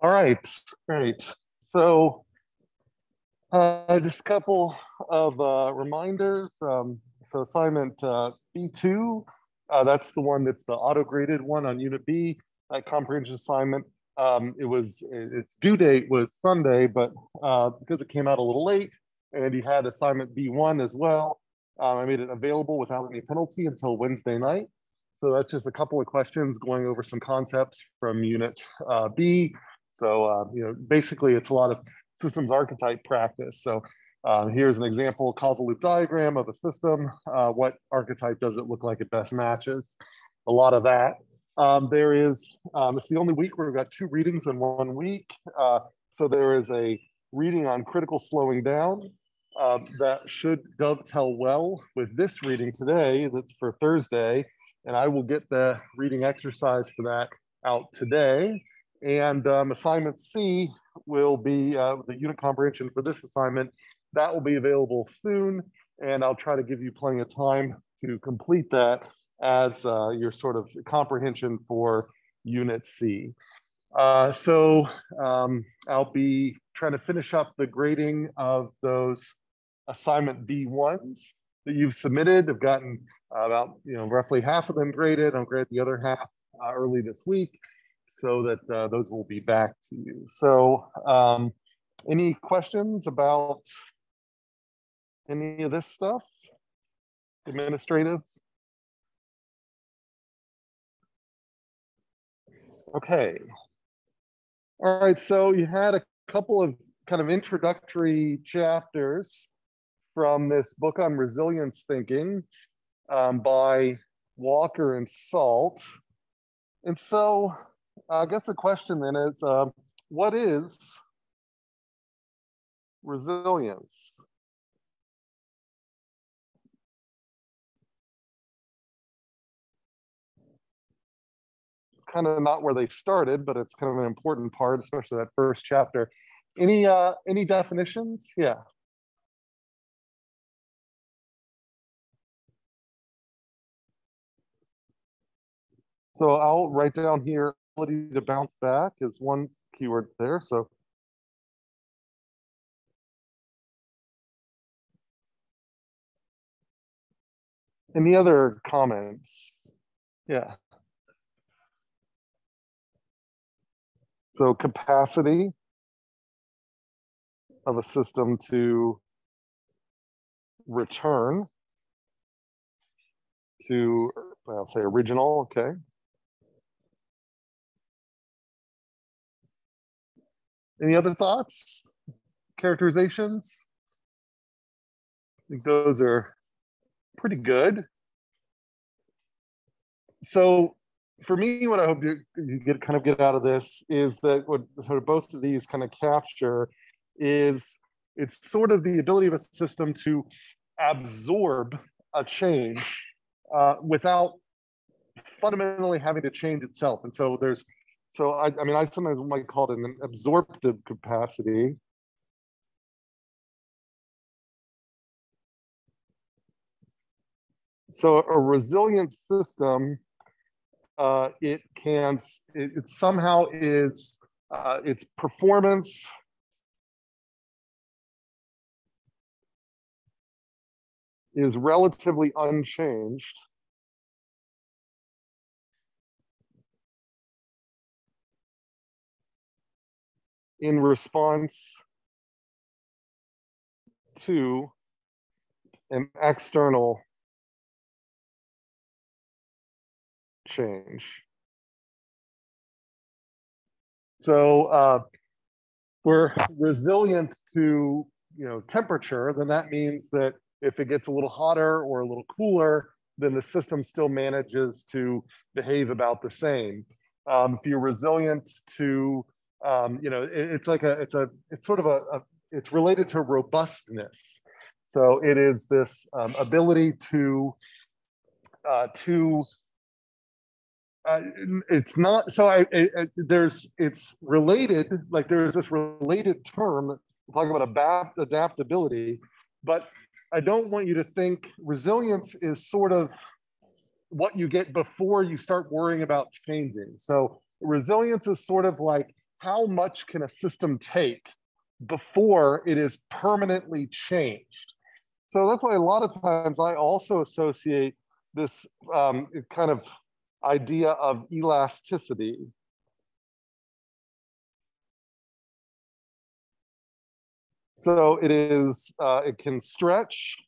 All right, great. So uh, just a couple of uh, reminders. Um, so assignment uh, B2, uh, that's the one that's the auto-graded one on Unit B, that comprehension assignment. Um, it was, its due date was Sunday, but uh, because it came out a little late and you had assignment B1 as well, um, I made it available without any penalty until Wednesday night. So that's just a couple of questions going over some concepts from Unit uh, B so, uh, you know, basically it's a lot of systems archetype practice. So uh, here's an example causal loop diagram of a system. Uh, what archetype does it look like it best matches? A lot of that. Um, there is, um, it's the only week where we've got two readings in one week. Uh, so there is a reading on critical slowing down uh, that should dovetail well with this reading today that's for Thursday. And I will get the reading exercise for that out today. And um, assignment C will be uh, the unit comprehension for this assignment. That will be available soon. And I'll try to give you plenty of time to complete that as uh, your sort of comprehension for unit C. Uh, so um, I'll be trying to finish up the grading of those assignment B1s that you've submitted. I've gotten about, you know, roughly half of them graded. I'll grade the other half uh, early this week so that uh, those will be back to you. So um, any questions about any of this stuff? Administrative? Okay. All right, so you had a couple of kind of introductory chapters from this book on resilience thinking um, by Walker and Salt. And so I guess the question then is, uh, what is resilience? It's kind of not where they started, but it's kind of an important part, especially that first chapter. Any uh, any definitions? Yeah. So I'll write down here ability to bounce back is one keyword there. So any other comments? Yeah. So capacity of a system to return to, I'll say original, okay. Any other thoughts? Characterizations? I think those are pretty good. So for me, what I hope you, you get kind of get out of this is that what sort of both of these kind of capture is it's sort of the ability of a system to absorb a change uh, without fundamentally having to change itself. And so there's so I, I mean, I sometimes might call it an absorptive capacity. So a resilient system, uh, it can, it, it somehow is, uh, its performance is relatively unchanged. In response to an external change. So uh, we're resilient to you know temperature, then that means that if it gets a little hotter or a little cooler, then the system still manages to behave about the same. Um, if you're resilient to um, you know, it, it's like a, it's a, it's sort of a, a, it's related to robustness. So it is this um, ability to, uh, to, uh, it's not, so I, it, it, there's, it's related, like there's this related term, talking about adapt, adaptability, but I don't want you to think resilience is sort of what you get before you start worrying about changing. So resilience is sort of like how much can a system take before it is permanently changed. So that's why a lot of times I also associate this um, kind of idea of elasticity. So it is, uh, it can stretch,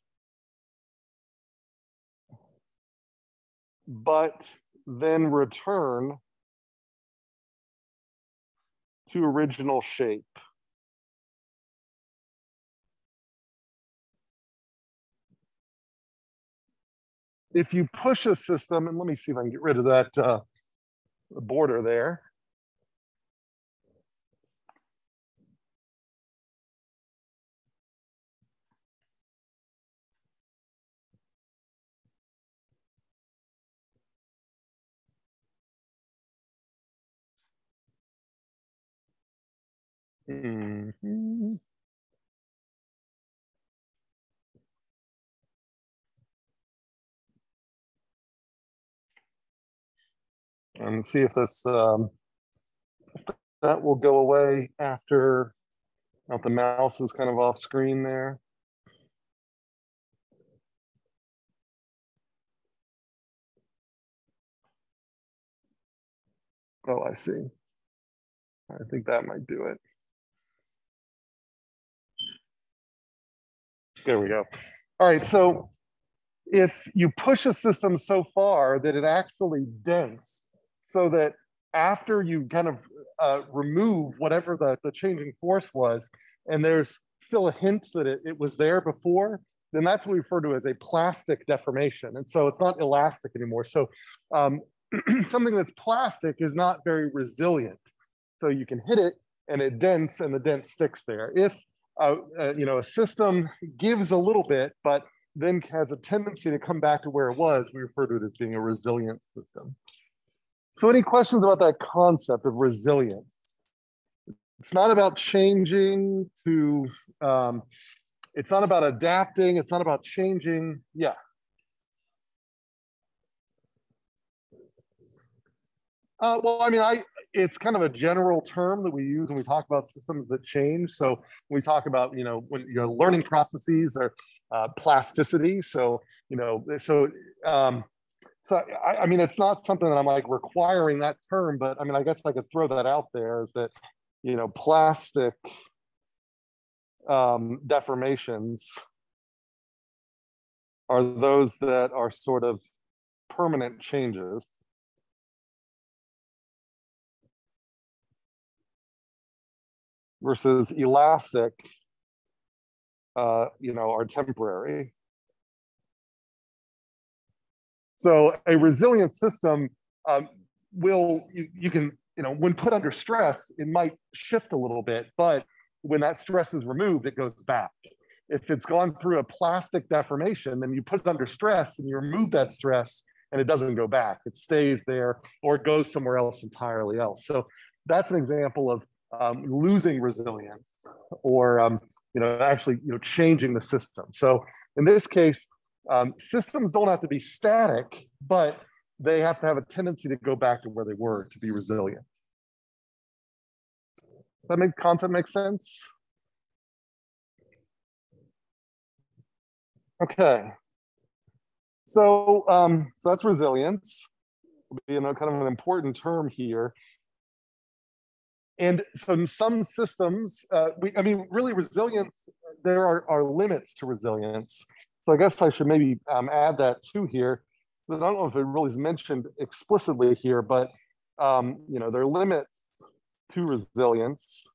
but then return to original shape. if you push a system, and let me see if I can get rid of that uh, border there. Mm -hmm. and see if this um, that will go away after the mouse is kind of off screen there. Oh, I see. I think that might do it. There we go. All right, so if you push a system so far that it actually dents so that after you kind of uh, remove whatever the, the changing force was, and there's still a hint that it, it was there before, then that's what we refer to as a plastic deformation. And so it's not elastic anymore. So um, something that's plastic is not very resilient. So you can hit it and it dents and the dent sticks there. If you know a system gives a little bit, but then has a tendency to come back to where it was, we refer to it as being a resilient system. So any questions about that concept of resilience? It's not about changing to, um, it's not about adapting. It's not about changing. Yeah. Uh, well, I mean, I it's kind of a general term that we use when we talk about systems that change. So we talk about, you know, when you know, learning processes or uh, plasticity. So, you know, so um, so I, I, mean it's not something that i'm like requiring that term but i mean i guess i could throw that out there is that you know plastic um, deformations are those that are sort of permanent changes versus elastic uh, you know are temporary so a resilient system um, will, you, you can, you know, when put under stress, it might shift a little bit, but when that stress is removed, it goes back. If it's gone through a plastic deformation, then you put it under stress and you remove that stress and it doesn't go back. It stays there or it goes somewhere else entirely else. So that's an example of um, losing resilience or um, you know actually you know changing the system. So in this case, um, systems don't have to be static, but they have to have a tendency to go back to where they were to be resilient. Does that make concept make sense? Okay. So, um, so that's resilience, you know, kind of an important term here. And so in some systems, uh, we, I mean, really resilience, there are, are limits to resilience. So I guess I should maybe um, add that too here. But I don't know if it really is mentioned explicitly here, but um, you know, there are limits to resilience.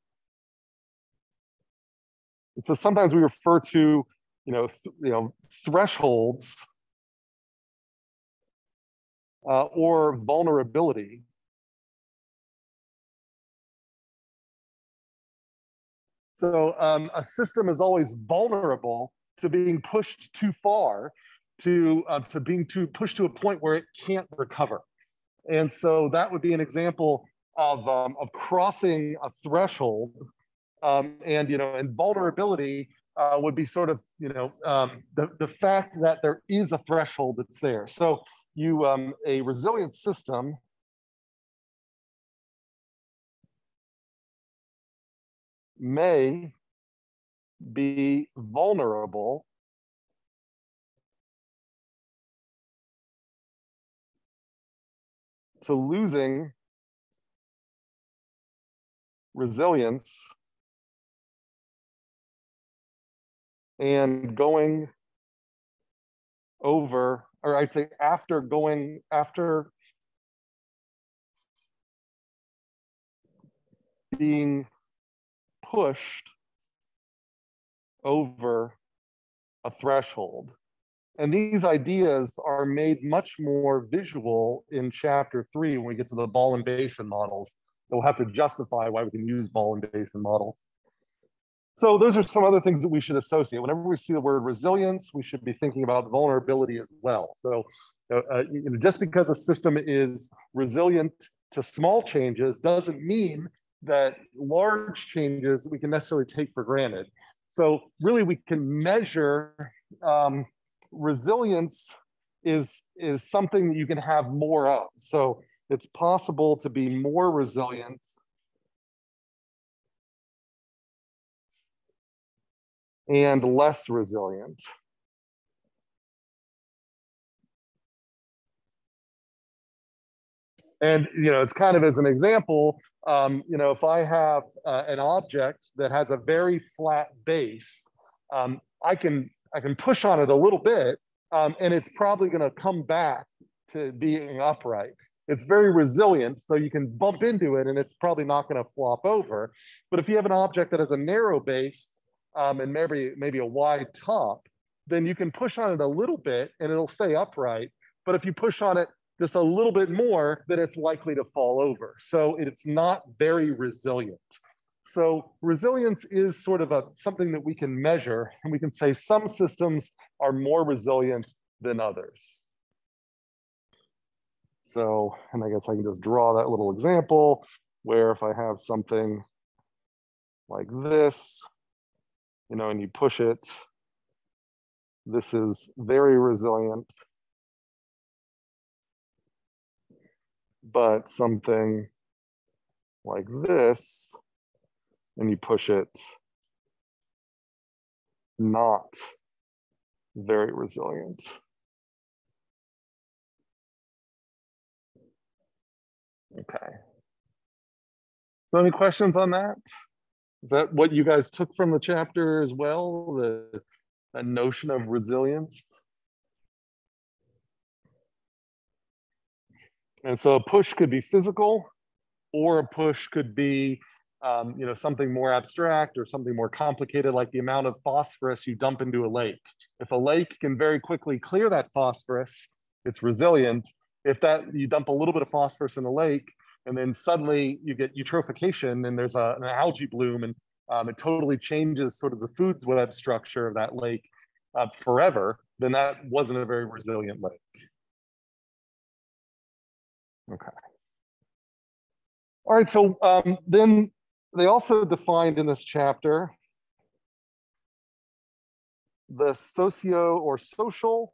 And so sometimes we refer to, you know, you know, thresholds uh, or vulnerability. So um, a system is always vulnerable to being pushed too far, to uh, to being too pushed to a point where it can't recover. And so that would be an example of um, of crossing a threshold, um, and you know, and vulnerability uh, would be sort of you know um, the the fact that there is a threshold that's there. So you um, a resilient system may be vulnerable to losing resilience and going over, or I'd say after going, after being pushed over a threshold. And these ideas are made much more visual in chapter three when we get to the ball and basin models. We'll have to justify why we can use ball and basin models. So those are some other things that we should associate. Whenever we see the word resilience, we should be thinking about vulnerability as well. So uh, uh, you know, just because a system is resilient to small changes doesn't mean that large changes we can necessarily take for granted. So really we can measure um, resilience is, is something that you can have more of. So it's possible to be more resilient and less resilient. And, you know, it's kind of as an example, um, you know, if I have uh, an object that has a very flat base, um, I can I can push on it a little bit, um, and it's probably going to come back to being upright. It's very resilient, so you can bump into it, and it's probably not going to flop over. But if you have an object that has a narrow base um, and maybe maybe a wide top, then you can push on it a little bit, and it'll stay upright. But if you push on it just a little bit more, then it's likely to fall over. So it's not very resilient. So resilience is sort of a something that we can measure, and we can say some systems are more resilient than others. So, and I guess I can just draw that little example where if I have something like this, you know, and you push it, this is very resilient. But something like this, and you push it, not very resilient. Okay. So any questions on that? Is that what you guys took from the chapter as well? The, the notion of resilience? And so a push could be physical, or a push could be um, you know, something more abstract or something more complicated, like the amount of phosphorus you dump into a lake. If a lake can very quickly clear that phosphorus, it's resilient. If that you dump a little bit of phosphorus in a lake, and then suddenly you get eutrophication and there's a, an algae bloom, and um, it totally changes sort of the foods web structure of that lake uh, forever, then that wasn't a very resilient lake. Okay. All right, so um, then they also defined in this chapter the socio or social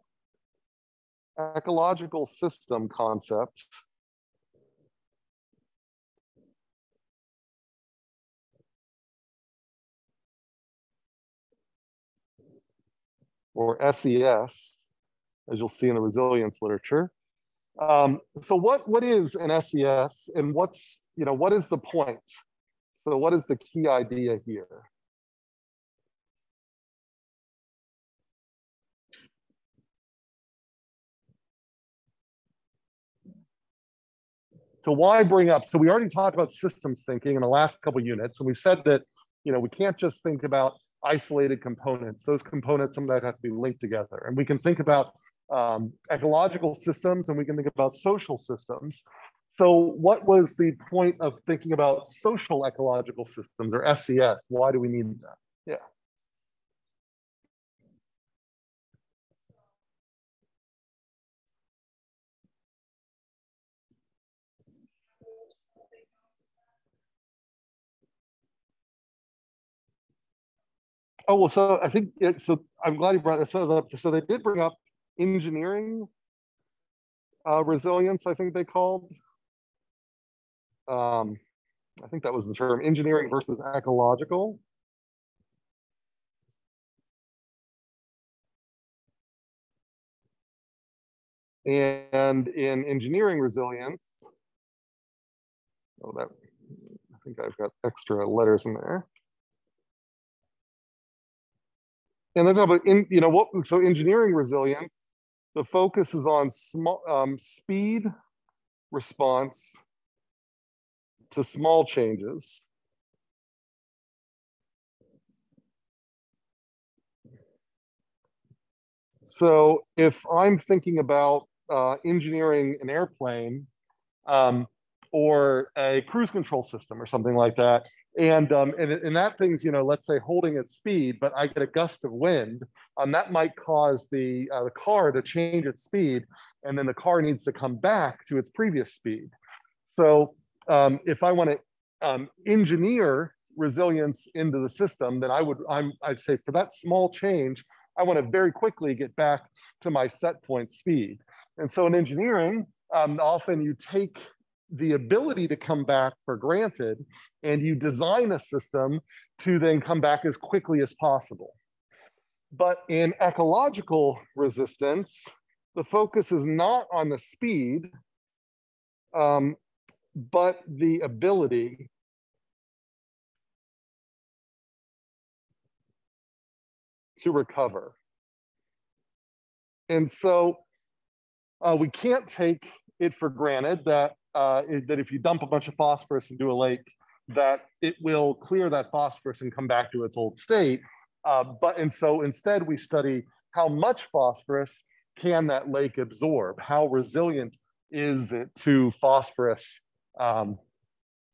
ecological system concept. or SES, as you'll see in the resilience literature. Um, so what, what is an SES and what's, you know, what is the point? So what is the key idea here? So why bring up, so we already talked about systems thinking in the last couple units, and we said that, you know, we can't just think about isolated components. Those components sometimes have to be linked together. And we can think about um, ecological systems and we can think about social systems. So what was the point of thinking about social ecological systems or SES? Why do we need that? Yeah. Oh, well, so I think, it, so I'm glad you brought this up. So they did bring up engineering uh, resilience, I think they called. Um, I think that was the term, engineering versus ecological. And in engineering resilience, oh, that I think I've got extra letters in there. And then about in, you know what, so engineering resilience, the focus is on small um, speed response to small changes. So if I'm thinking about uh, engineering an airplane um, or a cruise control system or something like that, and, um, and, and that thing's, you know, let's say holding its speed, but I get a gust of wind, um, that might cause the, uh, the car to change its speed, and then the car needs to come back to its previous speed. So um, if I want to um, engineer resilience into the system, then I would, I'm, I'd say for that small change, I want to very quickly get back to my set point speed. And so in engineering, um, often you take the ability to come back for granted and you design a system to then come back as quickly as possible. But in ecological resilience, the focus is not on the speed, um, but the ability to recover. And so uh, we can't take it for granted that uh, that if you dump a bunch of phosphorus into a lake, that it will clear that phosphorus and come back to its old state. Uh, but and so instead we study how much phosphorus can that lake absorb? How resilient is it to phosphorus um,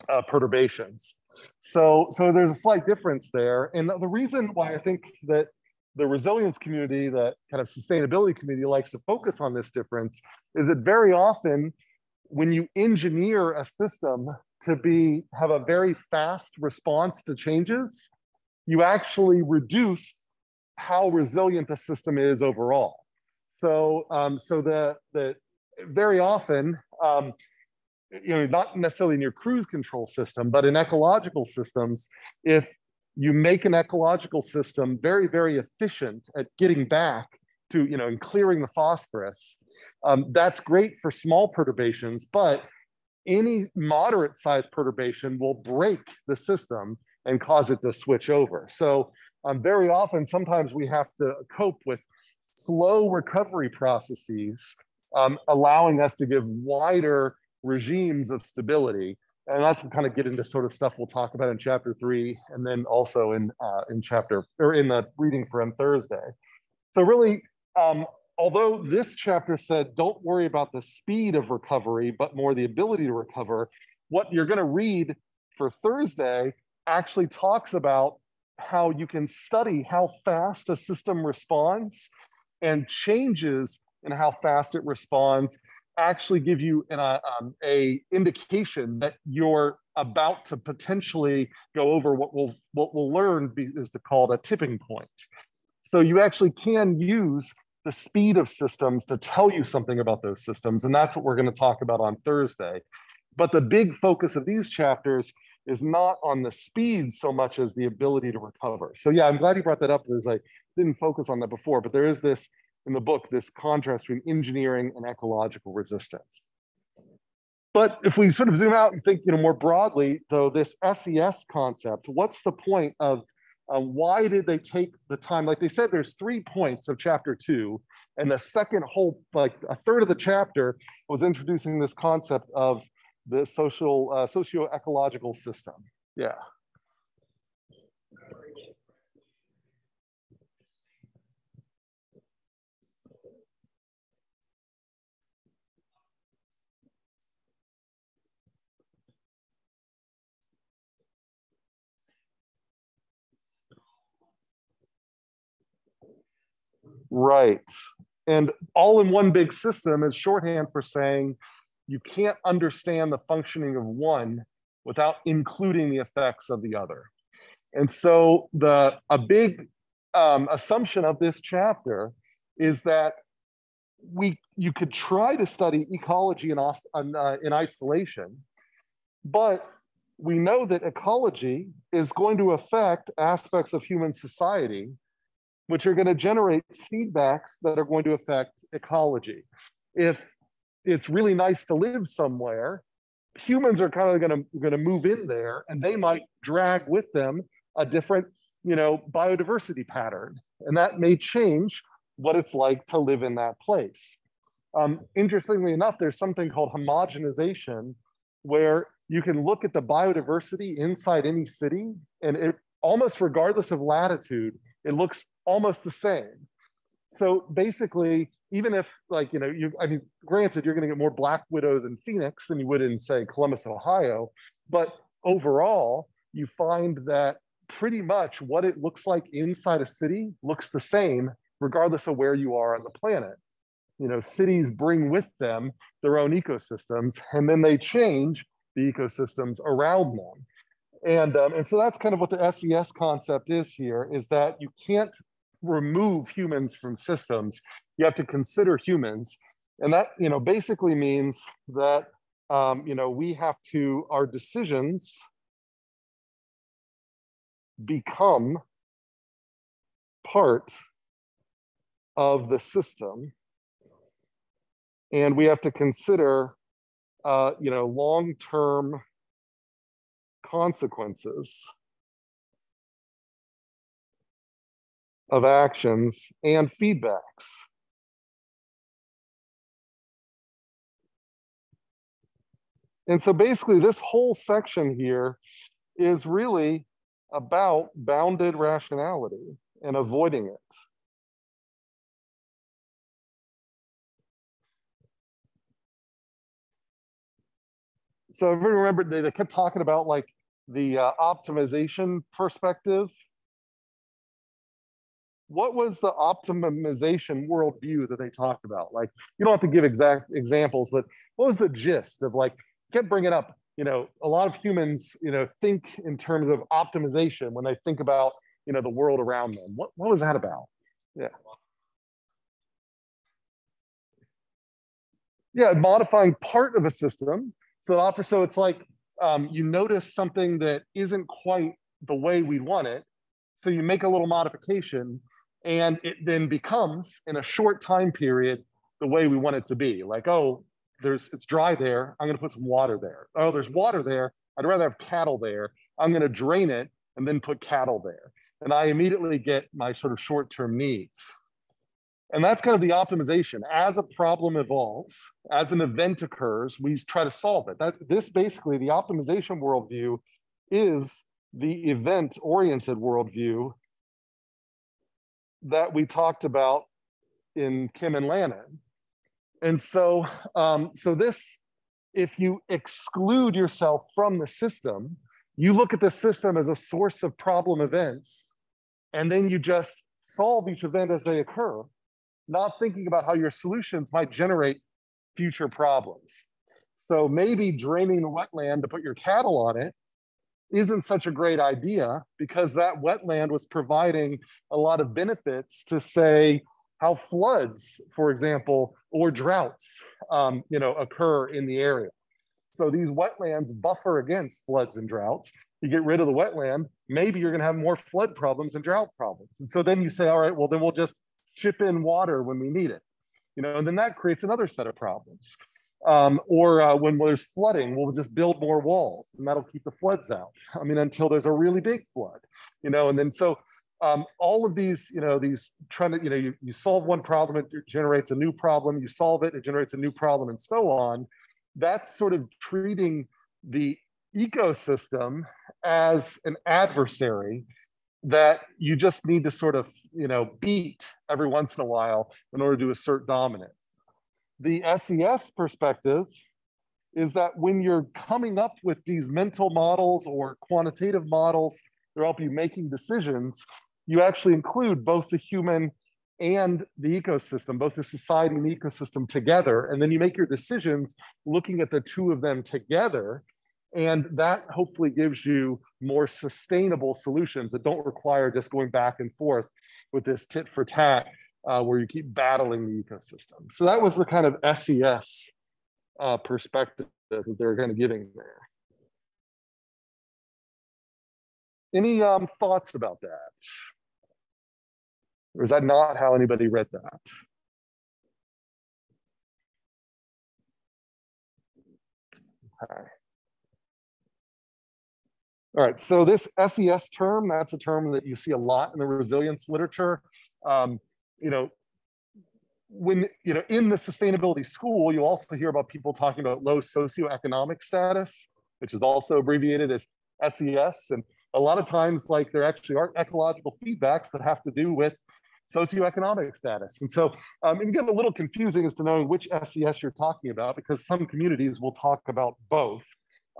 uh, perturbations? So, so there's a slight difference there. And the reason why I think that the resilience community, the kind of sustainability community likes to focus on this difference is that very often when you engineer a system to be have a very fast response to changes, you actually reduce how resilient the system is overall. So, um, so the, the very often, um, you know, not necessarily in your cruise control system, but in ecological systems, if you make an ecological system very, very efficient at getting back to, you know, and clearing the phosphorus, um, that's great for small perturbations, but any moderate size perturbation will break the system and cause it to switch over. So um, very often, sometimes we have to cope with slow recovery processes, um, allowing us to give wider regimes of stability. And that's kind of get into sort of stuff we'll talk about in chapter three, and then also in uh, in chapter or in the reading for on Thursday. So really, um, although this chapter said, don't worry about the speed of recovery, but more the ability to recover, what you're going to read for Thursday actually talks about how you can study how fast a system responds and changes in how fast it responds actually give you an uh, um, a indication that you're about to potentially go over what we'll what we'll learn is called a tipping point. So you actually can use the speed of systems to tell you something about those systems. And that's what we're going to talk about on Thursday. But the big focus of these chapters is not on the speed so much as the ability to recover. So yeah, I'm glad you brought that up because I didn't focus on that before, but there is this in the book, this contrast between engineering and ecological resilience. But if we sort of zoom out and think you know, more broadly, though, this SES concept, what's the point of um, why did they take the time? Like they said, there's three points of chapter two, and the second whole, like a third of the chapter, was introducing this concept of the social, uh, socio-ecological system. Yeah. Right. And all in one big system is shorthand for saying you can't understand the functioning of one without including the effects of the other. And so the a big um, assumption of this chapter is that we you could try to study ecology in, uh, in isolation, but we know that ecology is going to affect aspects of human society, which are going to generate feedbacks that are going to affect ecology. If it's really nice to live somewhere, humans are kind of going to going to move in there, and they might drag with them a different, you know, biodiversity pattern, and that may change what it's like to live in that place. Um, interestingly enough, there's something called homogenization, where you can look at the biodiversity inside any city, and it almost regardless of latitude, it looks almost the same. So basically, even if like you know, you I mean, granted, you're going to get more black widows in Phoenix than you would in say Columbus, Ohio, but overall, you find that pretty much what it looks like inside a city looks the same regardless of where you are on the planet you know, cities bring with them their own ecosystems, and then they change the ecosystems around them. And, um, and so that's kind of what the SES concept is here, is that you can't remove humans from systems. You have to consider humans. And that, you know, basically means that, um, you know, we have to, our decisions become part of the system and we have to consider, uh, you know, long-term consequences of actions and feedbacks. And so basically this whole section here is really about bounded rationality and avoiding it. so everybody remember they, they kept talking about like the uh, optimization perspective. What was the optimization worldview that they talked about? Like, you don't have to give exact examples, but what was the gist of like, kept bringing up, you know, a lot of humans, you know, think in terms of optimization when they think about, you know, the world around them. What, what was that about? Yeah. Yeah, modifying part of a system so so it's like um, you notice something that isn't quite the way we want it. So you make a little modification and it then becomes in a short time period the way we want it to be. Like, oh, there's it's dry there. I'm gonna put some water there. Oh, there's water there. I'd rather have cattle there. I'm gonna drain it and then put cattle there. And I immediately get my sort of short-term needs. And that's kind of the optimization. As a problem evolves, as an event occurs, we try to solve it. That this basically the optimization worldview is the event-oriented worldview that we talked about in Kim and Lannon. And so, um, so this, if you exclude yourself from the system, you look at the system as a source of problem events, and then you just solve each event as they occur not thinking about how your solutions might generate future problems. So maybe draining the wetland to put your cattle on it isn't such a great idea because that wetland was providing a lot of benefits to say how floods, for example, or droughts, um, you know, occur in the area. So these wetlands buffer against floods and droughts. You get rid of the wetland, maybe you're going to have more flood problems and drought problems. And so then you say, all right, well, then we'll just ship in water when we need it. You know, and then that creates another set of problems. Um, or uh, when there's flooding, we'll just build more walls and that'll keep the floods out. I mean, until there's a really big flood, you know, and then so um, all of these, you know, these trying to, you know, you, you solve one problem, it generates a new problem, you solve it, it generates a new problem and so on. That's sort of treating the ecosystem as an adversary that you just need to sort of you know beat every once in a while in order to assert dominance. The ses perspective is that when you're coming up with these mental models or quantitative models that help you making decisions you actually include both the human and the ecosystem both the society and the ecosystem together. And then you make your decisions looking at the two of them together and that hopefully gives you more sustainable solutions that don't require just going back and forth with this tit for tat uh, where you keep battling the ecosystem. So that was the kind of SES uh, perspective that they're kind of giving there. Any um, thoughts about that? Or is that not how anybody read that? Okay. All right, so this SES term, that's a term that you see a lot in the resilience literature. Um, you know, when, you know, in the sustainability school, you also hear about people talking about low socioeconomic status, which is also abbreviated as SES. And a lot of times, like there actually are ecological feedbacks that have to do with socioeconomic status. And so um, it can get a little confusing as to knowing which SES you're talking about because some communities will talk about both.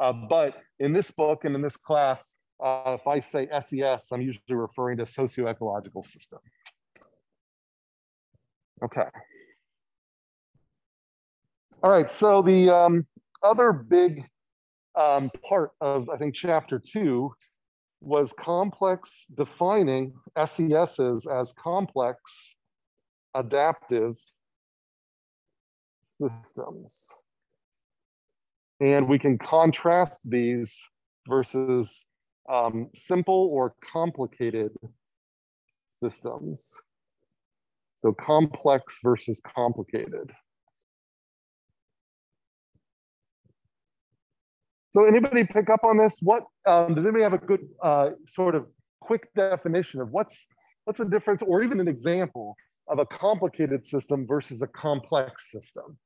Uh, but in this book and in this class, uh, if I say SES, I'm usually referring to socio-ecological system. Okay. All right, so the um, other big um, part of, I think, chapter two was complex defining SESs as complex adaptive systems. And we can contrast these versus um, simple or complicated systems. So complex versus complicated. So anybody pick up on this? What um, does anybody have a good uh, sort of quick definition of what's what's the difference, or even an example of a complicated system versus a complex system?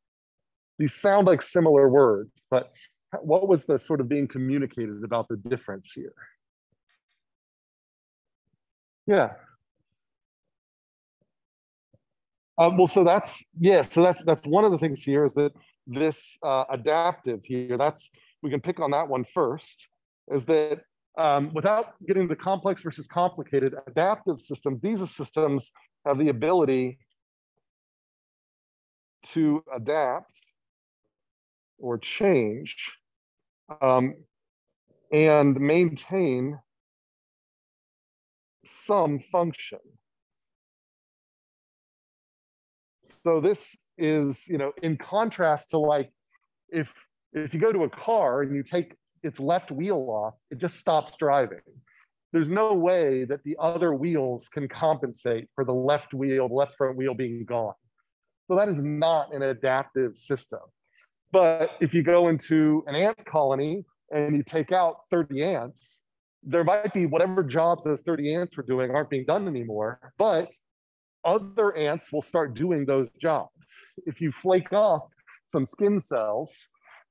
These sound like similar words, but what was the sort of being communicated about the difference here? Yeah. Um, well, so that's yeah. So that's that's one of the things here is that this uh, adaptive here. That's we can pick on that one first. Is that um, without getting the complex versus complicated adaptive systems? These systems have the ability to adapt or change um, and maintain some function. So this is, you know, in contrast to like, if if you go to a car and you take its left wheel off, it just stops driving. There's no way that the other wheels can compensate for the left wheel, the left front wheel being gone. So that is not an adaptive system. But if you go into an ant colony and you take out 30 ants, there might be whatever jobs those 30 ants were doing aren't being done anymore, but other ants will start doing those jobs. If you flake off some skin cells,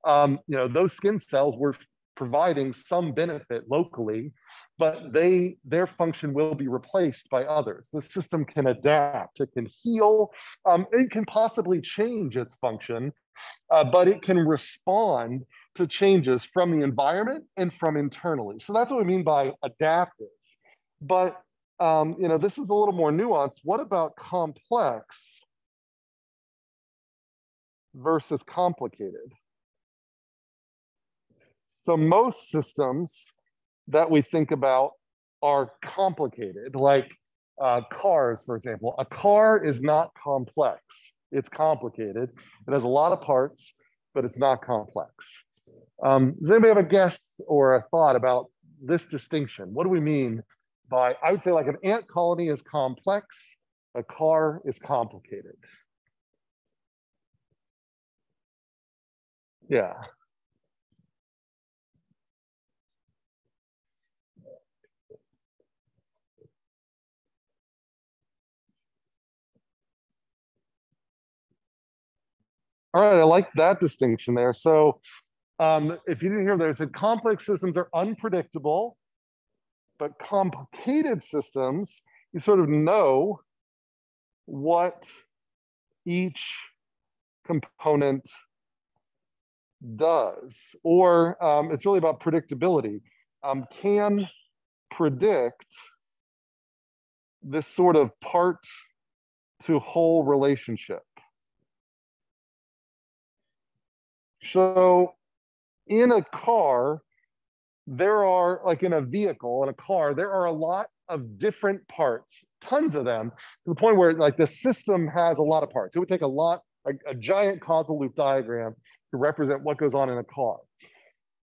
um, you know, those skin cells were providing some benefit locally, but they their function will be replaced by others. The system can adapt, it can heal, um, it can possibly change its function uh, but it can respond to changes from the environment and from internally. So that's what we mean by adaptive. But um, you know, this is a little more nuanced. What about complex versus complicated? So most systems that we think about are complicated, like uh, cars, for example. A car is not complex. It's complicated. It has a lot of parts, but it's not complex. Um, does anybody have a guess or a thought about this distinction? What do we mean by, I would say like an ant colony is complex, a car is complicated. Yeah. All right, I like that distinction there. So um, if you didn't hear there, it said complex systems are unpredictable, but complicated systems, you sort of know what each component does, or um, it's really about predictability. Um, can predict this sort of part to whole relationship. So in a car, there are like in a vehicle, in a car, there are a lot of different parts, tons of them, to the point where like the system has a lot of parts. It would take a lot, a, a giant causal loop diagram to represent what goes on in a car.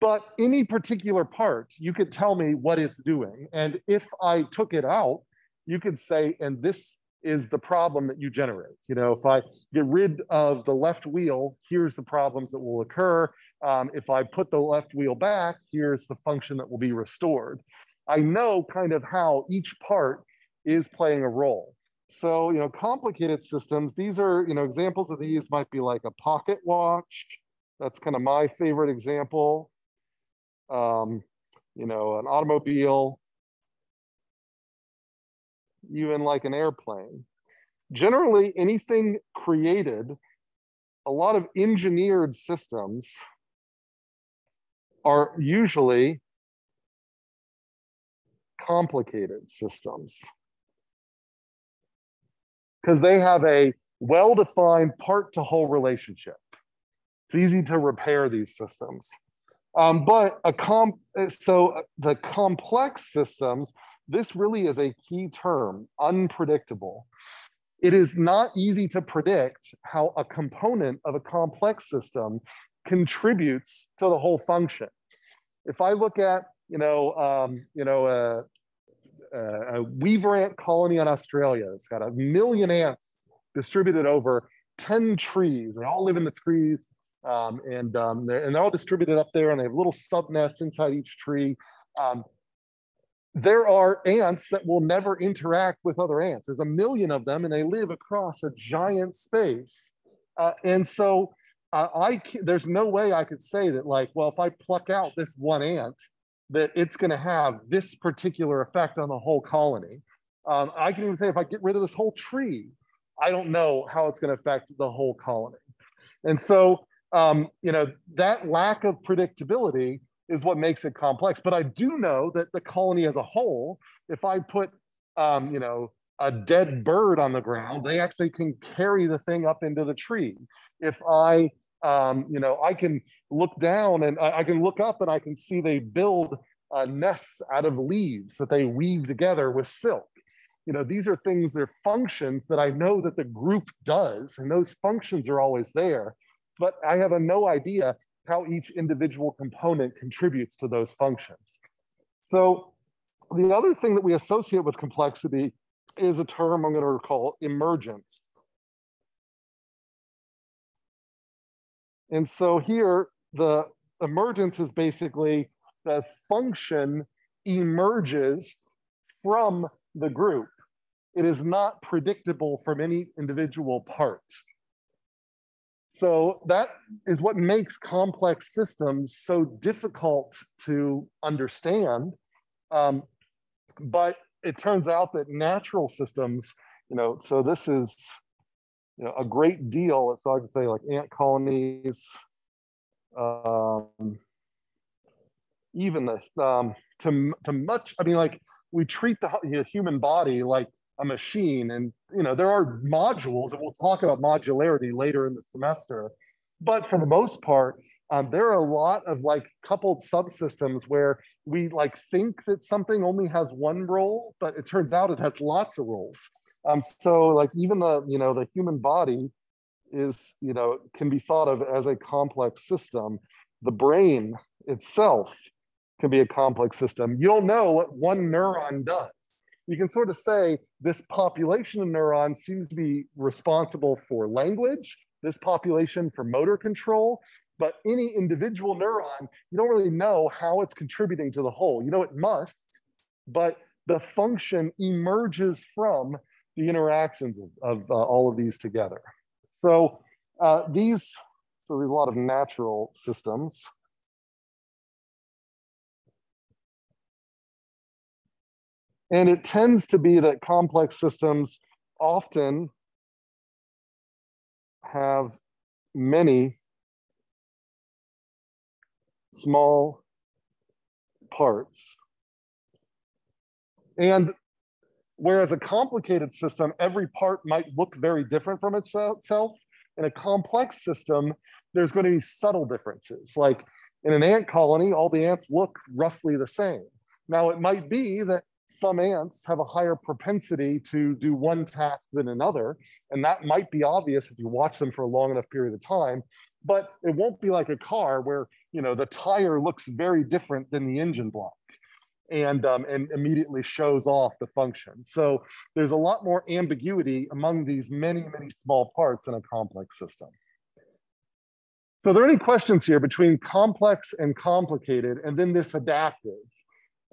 But any particular part, you could tell me what it's doing. And if I took it out, you could say, and this is the problem that you generate. You know, if I get rid of the left wheel, here's the problems that will occur. Um, if I put the left wheel back, here's the function that will be restored. I know kind of how each part is playing a role. So, you know, complicated systems, these are, you know, examples of these might be like a pocket watch. That's kind of my favorite example. Um, you know, an automobile, even like an airplane. Generally, anything created, a lot of engineered systems are usually complicated systems because they have a well-defined part-to-whole relationship. It's easy to repair these systems. Um, but a comp, so the complex systems, this really is a key term, unpredictable. It is not easy to predict how a component of a complex system contributes to the whole function. If I look at, you know, um, you know, a, a weaver ant colony in Australia, it's got a million ants distributed over 10 trees. They all live in the trees um, and, um, they're, and they're all distributed up there and they have little sub nests inside each tree. Um, there are ants that will never interact with other ants. There's a million of them and they live across a giant space. Uh, and so uh, I there's no way I could say that like, well, if I pluck out this one ant, that it's going to have this particular effect on the whole colony. Um, I can even say if I get rid of this whole tree, I don't know how it's going to affect the whole colony. And so, um, you know, that lack of predictability is what makes it complex. But I do know that the colony as a whole, if I put, um, you know, a dead bird on the ground, they actually can carry the thing up into the tree. If I, um, you know, I can look down and I, I, can look up and I can see they build uh, nests out of leaves that they weave together with silk. You know, these are things, they're functions that I know that the group does, and those functions are always there. But I have a no idea how each individual component contributes to those functions. So the other thing that we associate with complexity is a term I'm going to call emergence. And so here, the emergence is basically the function emerges from the group. It is not predictable from any individual part. So that is what makes complex systems so difficult to understand. Um, but it turns out that natural systems, you know, so this is you know, a great deal, so I can say like ant colonies, um, even this, um, to, to much, I mean, like we treat the human body like a machine. And you know, there are modules, and we'll talk about modularity later in the semester. But for the most part, um, there are a lot of like coupled subsystems where we like think that something only has one role, but it turns out it has lots of roles. Um, so like even the you know the human body is you know can be thought of as a complex system. The brain itself can be a complex system. You don't know what one neuron does you can sort of say this population of neurons seems to be responsible for language, this population for motor control, but any individual neuron, you don't really know how it's contributing to the whole. You know it must, but the function emerges from the interactions of, of uh, all of these together. So uh, these, so there's a lot of natural systems. And it tends to be that complex systems often have many small parts. And whereas a complicated system, every part might look very different from itself. In a complex system, there's going to be subtle differences. Like in an ant colony, all the ants look roughly the same. Now, it might be that some ants have a higher propensity to do one task than another. And that might be obvious if you watch them for a long enough period of time, but it won't be like a car where you know, the tire looks very different than the engine block and, um, and immediately shows off the function. So there's a lot more ambiguity among these many, many small parts in a complex system. So are there any questions here between complex and complicated and then this adaptive?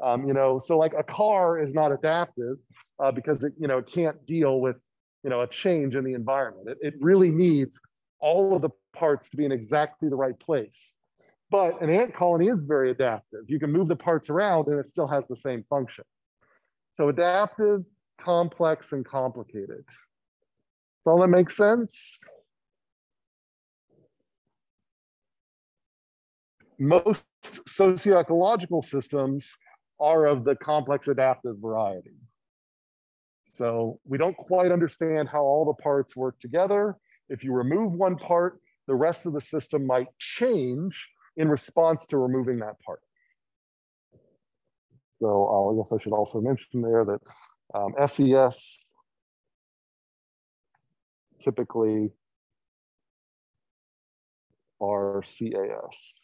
Um, you know, so like a car is not adaptive uh, because it, you know, it can't deal with, you know, a change in the environment. It, it really needs all of the parts to be in exactly the right place. But an ant colony is very adaptive. You can move the parts around and it still has the same function. So adaptive, complex, and complicated. Does all that make sense? Most socioecological systems are of the complex adaptive variety. So we don't quite understand how all the parts work together. If you remove one part, the rest of the system might change in response to removing that part. So I guess I should also mention there that um, SES typically are CAS.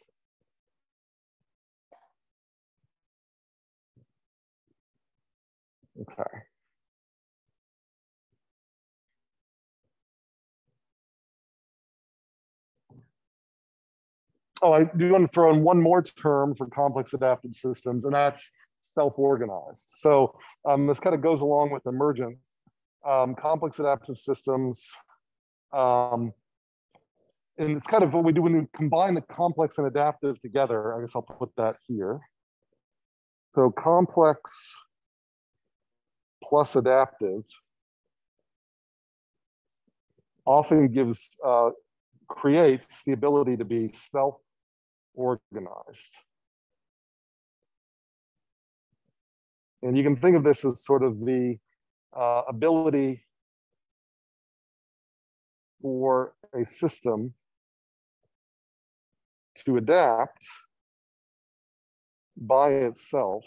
Okay. oh, I do want to throw in one more term for complex adaptive systems, and that's self-organized. So um, this kind of goes along with emergence. Um, complex adaptive systems, um, and it's kind of what we do when we combine the complex and adaptive together. I guess I'll put that here. So complex plus adaptive often gives, uh, creates the ability to be self organized. And you can think of this as sort of the uh, ability for a system to adapt by itself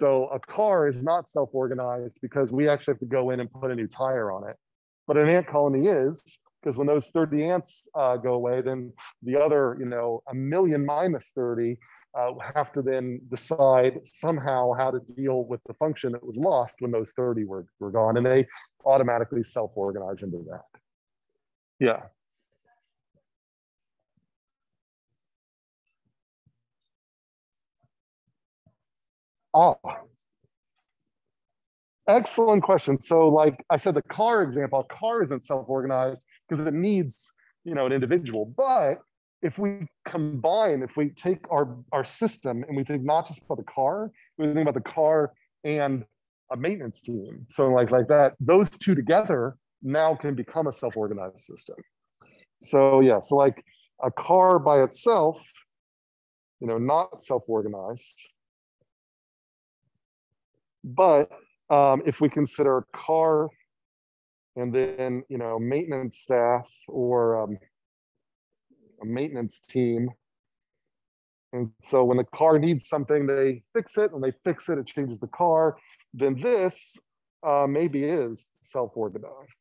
So a car is not self-organized because we actually have to go in and put a new tire on it but an ant colony is because when those 30 ants uh, go away, then the other, you know, a million minus 30 uh, have to then decide somehow how to deal with the function that was lost when those 30 were, were gone. And they automatically self-organize into that. Yeah. Oh, Excellent question. So like I said, the car example, a car isn't self-organized because it needs, you know, an individual. But if we combine, if we take our, our system and we think not just about the car, we think about the car and a maintenance team. So like, like that, those two together now can become a self-organized system. So yeah, so like a car by itself, you know, not self-organized, but um, if we consider a car and then, you know, maintenance staff or um, a maintenance team. And so when the car needs something, they fix it. When they fix it, it changes the car. Then this uh, maybe is self-organized.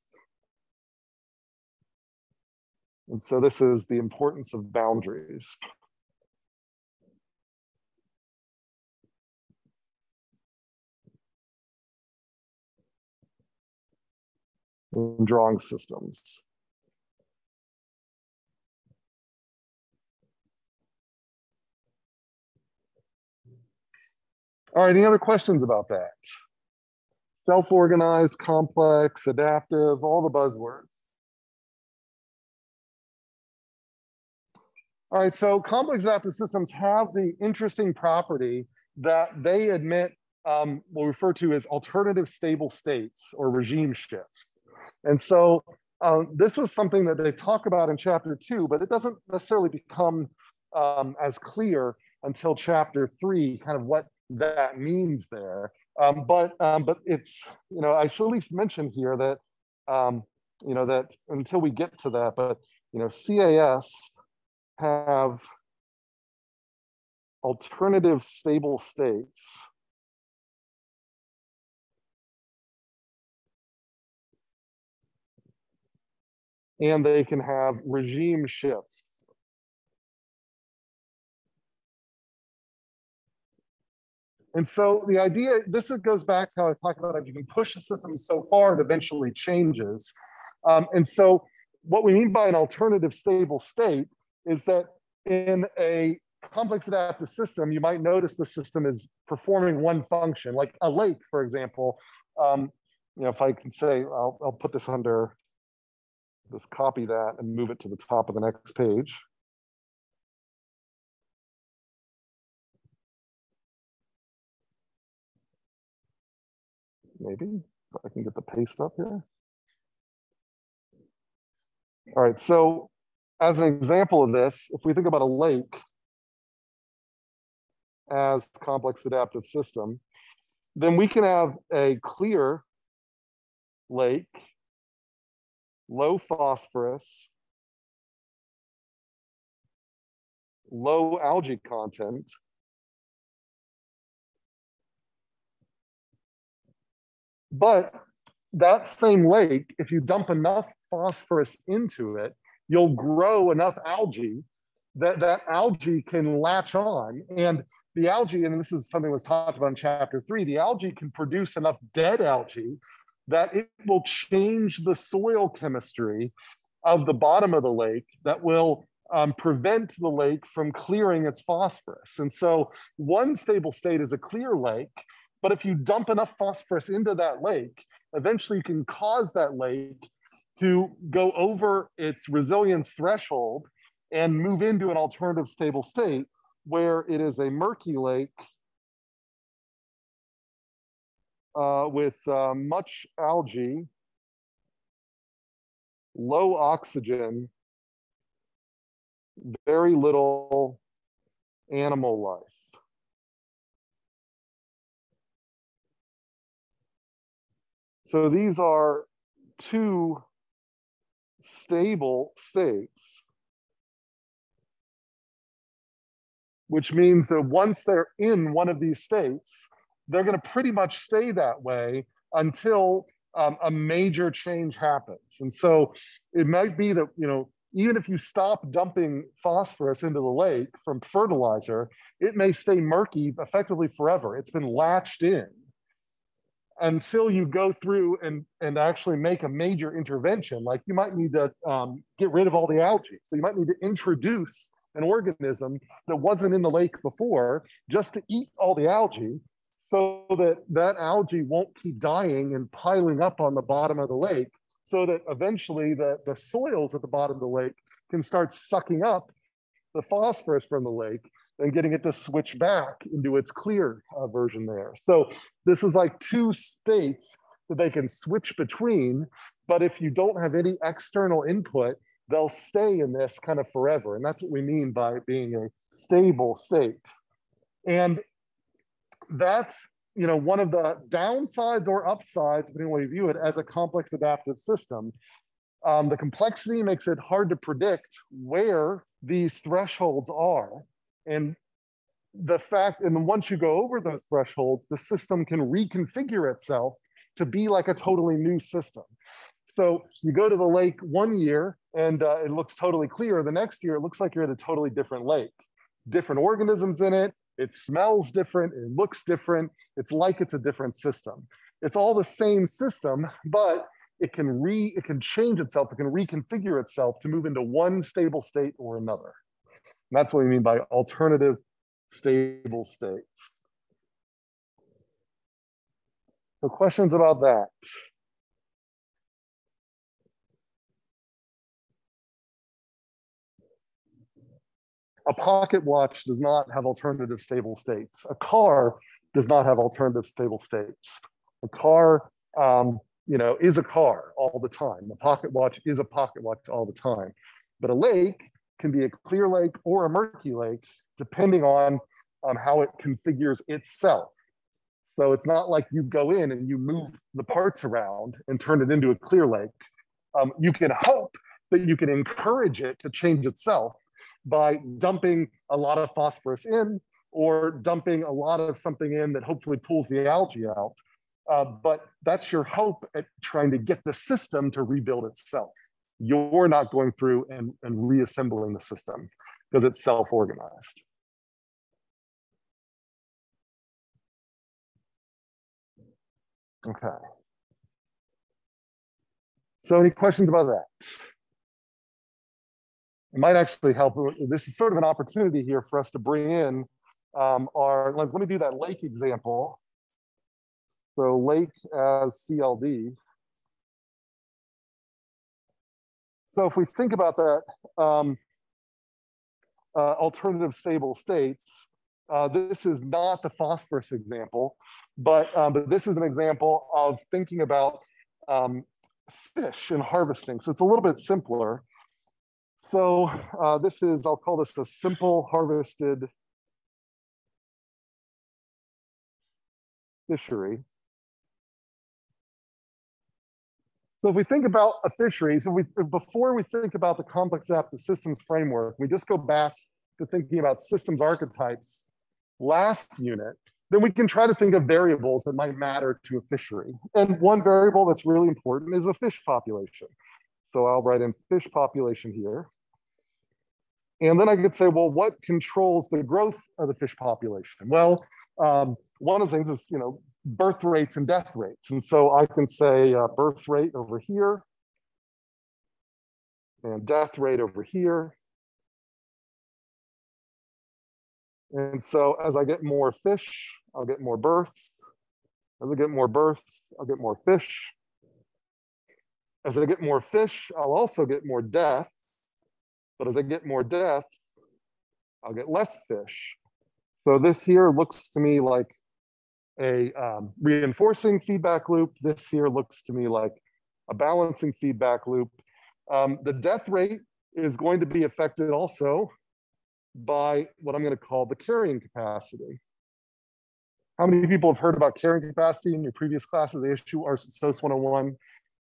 And so this is the importance of boundaries. In drawing systems. All right, any other questions about that? Self-organized, complex, adaptive, all the buzzwords. All right, so complex adaptive systems have the interesting property that they admit um, what we refer to as alternative stable states or regime shifts. And so um, this was something that they talk about in chapter two, but it doesn't necessarily become um, as clear until chapter three, kind of what that means there. Um, but um, but it's you know I should at least mention here that um, you know that until we get to that, but you know CAS have alternative stable states and they can have regime shifts. And so the idea, this goes back to how I talked about if you can push the system so far, it eventually changes. Um, and so what we mean by an alternative stable state is that in a complex adaptive system, you might notice the system is performing one function, like a lake, for example. Um, you know, if I can say, I'll, I'll put this under, just copy that and move it to the top of the next page. Maybe I can get the paste up here. All right, so as an example of this, if we think about a lake as complex adaptive system, then we can have a clear lake, low phosphorus, low algae content, but that same lake, if you dump enough phosphorus into it, you'll grow enough algae that that algae can latch on. And the algae, and this is something that was talked about in chapter three, the algae can produce enough dead algae that it will change the soil chemistry of the bottom of the lake that will um, prevent the lake from clearing its phosphorus. And so one stable state is a clear lake, but if you dump enough phosphorus into that lake, eventually you can cause that lake to go over its resilience threshold and move into an alternative stable state where it is a murky lake with uh, much algae, low oxygen, very little animal life. So these are two stable states, which means that once they're in one of these states, they're going to pretty much stay that way until um, a major change happens. And so it might be that, you know, even if you stop dumping phosphorus into the lake from fertilizer, it may stay murky effectively forever. It's been latched in until you go through and, and actually make a major intervention. Like you might need to um, get rid of all the algae. So you might need to introduce an organism that wasn't in the lake before just to eat all the algae so that that algae won't keep dying and piling up on the bottom of the lake so that eventually the, the soils at the bottom of the lake can start sucking up the phosphorus from the lake and getting it to switch back into its clear uh, version there. So this is like two states that they can switch between, but if you don't have any external input, they'll stay in this kind of forever. And that's what we mean by being a stable state. And that's you know one of the downsides or upsides, depending on how you view it, as a complex adaptive system. Um, the complexity makes it hard to predict where these thresholds are and the fact, and once you go over those thresholds, the system can reconfigure itself to be like a totally new system. So you go to the lake one year and uh, it looks totally clear. The next year, it looks like you're at a totally different lake. Different organisms in it. It smells different. It looks different. It's like it's a different system. It's all the same system, but it can re it can change itself. It can reconfigure itself to move into one stable state or another. And that's what we mean by alternative stable states. So questions about that? A pocket watch does not have alternative stable states. A car does not have alternative stable states. A car, um, you know, is a car all the time. A pocket watch is a pocket watch all the time. But a lake can be a clear lake or a murky lake, depending on um, how it configures itself. So it's not like you go in and you move the parts around and turn it into a clear lake. Um, you can hope that you can encourage it to change itself by dumping a lot of phosphorus in or dumping a lot of something in that hopefully pulls the algae out. Uh, but that's your hope at trying to get the system to rebuild itself. you're not going through and, and reassembling the system because it's self-organized. Okay. So any questions about that? It might actually help. This is sort of an opportunity here for us to bring in um, our, like, let me do that lake example. So lake as CLD. So if we think about that, um, uh, alternative stable states, uh, this is not the phosphorus example, but, um, but this is an example of thinking about um, fish and harvesting. So it's a little bit simpler. So uh, this is, I'll call this a simple harvested fishery. So if we think about a fishery, so we, before we think about the complex adaptive systems framework, we just go back to thinking about systems archetypes last unit, then we can try to think of variables that might matter to a fishery. And one variable that's really important is the fish population. So I'll write in fish population here. And then I could say, well, what controls the growth of the fish population? Well, um, one of the things is, you know, birth rates and death rates. And so I can say uh, birth rate over here and death rate over here. And so as I get more fish, I'll get more births. As I get more births, I'll get more fish. As I get more fish, I'll also get more death. But as I get more death, I'll get less fish. So this here looks to me like a um, reinforcing feedback loop. This here looks to me like a balancing feedback loop. Um, the death rate is going to be affected also by what I'm going to call the carrying capacity. How many people have heard about carrying capacity in your previous classes? The issue are SOS 101.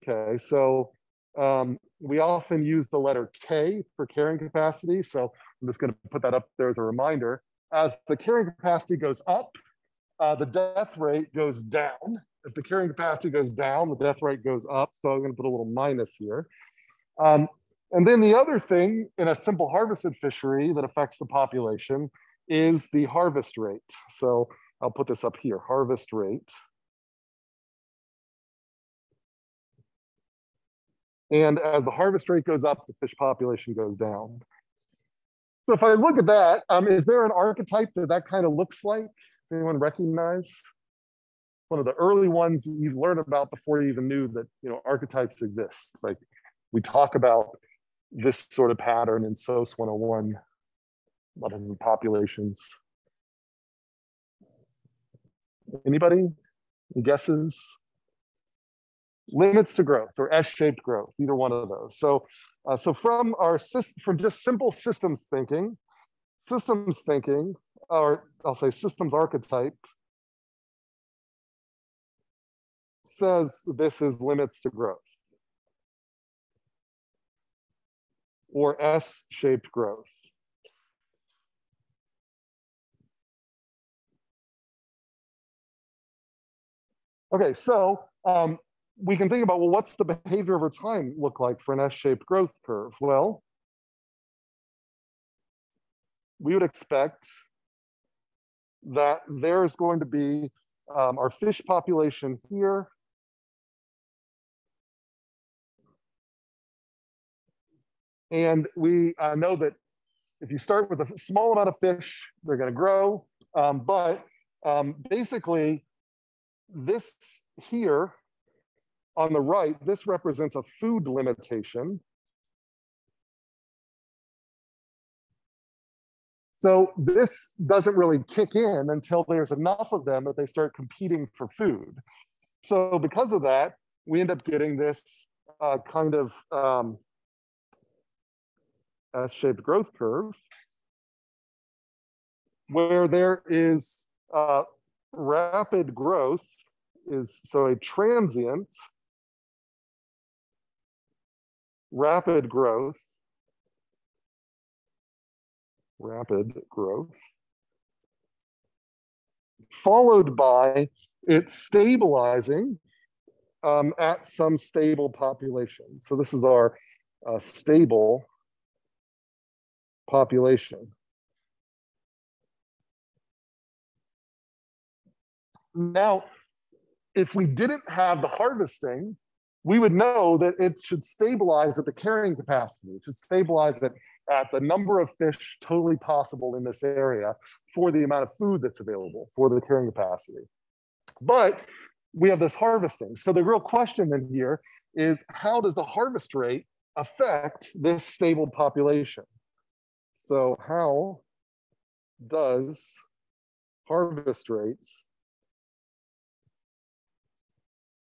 Okay, so um, we often use the letter K for carrying capacity. So I'm just going to put that up there as a reminder. As the carrying capacity goes up, uh, the death rate goes down. As the carrying capacity goes down, the death rate goes up. So I'm going to put a little minus here. Um, and then the other thing in a simple harvested fishery that affects the population is the harvest rate. So I'll put this up here, harvest rate. And as the harvest rate goes up, the fish population goes down. So if I look at that, um, is there an archetype that that kind of looks like? Does anyone recognize? One of the early ones you learn about before you even knew that you know archetypes exist. Like we talk about this sort of pattern in SOS 101, levels of populations. Anybody? Any guesses? Limits to growth or S-shaped growth, either one of those. So, uh, so from our from just simple systems thinking, systems thinking, or I'll say systems archetype says this is limits to growth or S-shaped growth. Okay, so um, we can think about, well, what's the behavior over time look like for an S-shaped growth curve? Well, we would expect that there's going to be um, our fish population here. And we uh, know that if you start with a small amount of fish, they're going to grow. Um, but um, basically, this here on the right, this represents a food limitation. So this doesn't really kick in until there's enough of them that they start competing for food. So because of that, we end up getting this uh, kind of um, S-shaped growth curve where there is uh, rapid growth is so a transient rapid growth rapid growth, followed by it stabilizing um, at some stable population. So this is our a stable population. Now, if we didn't have the harvesting, we would know that it should stabilize at the carrying capacity. It should stabilize at, at the number of fish totally possible in this area for the amount of food that's available for the carrying capacity. But we have this harvesting. So the real question then here is how does the harvest rate affect this stable population? So how does harvest rates